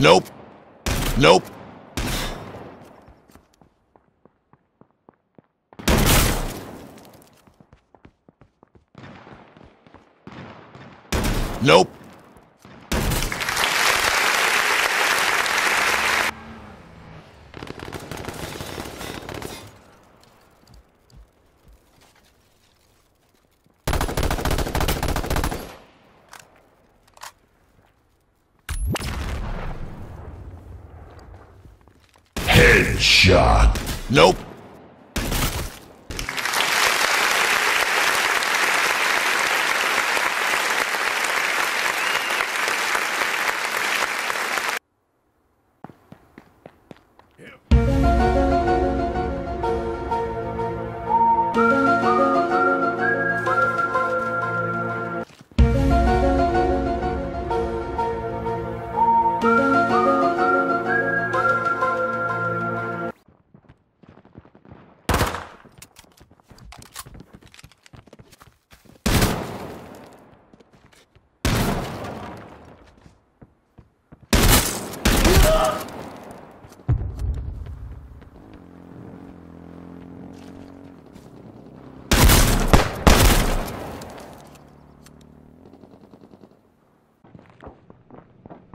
Nope. Nope. Nope. Headshot. Nope.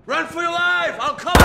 Run for your life! I'll cover